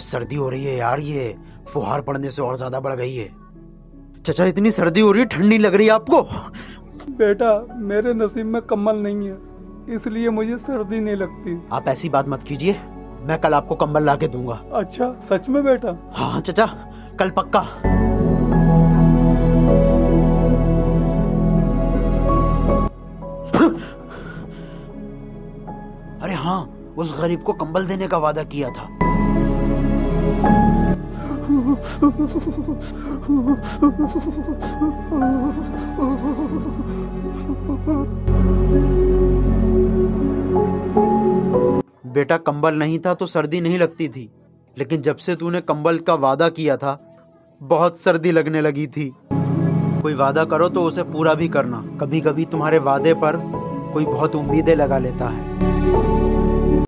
बहुत सर्दी हो रही है यार ये फुहार पड़ने से और ज़्यादा बढ़ गई है। चचा इतनी सर्दी हो रही है ठंडी लग रही है आपको? बेटा मेरे नसीब में कम्बल नहीं है इसलिए मुझे सर्दी नहीं लगती। आप ऐसी बात मत कीजिए मैं कल आपको कंबल ला के दूँगा। अच्छा सच में बेटा? हाँ हाँ चचा कल पक्का। अरे हाँ उस गरीब को कंबल देने का वादा किया था। बेटा, कंबल नहीं था तो सर्दी नहीं लगती थी, लेकिन जब से तूने कंबल का वादा किया था, बहुत सर्दी लगने लगी थी। कोई वादा करो तो उसे पूरा भी करना। कभी कभी तुम्हारे वादे पर कोई बहुत उम्मीदें लगा लेता है।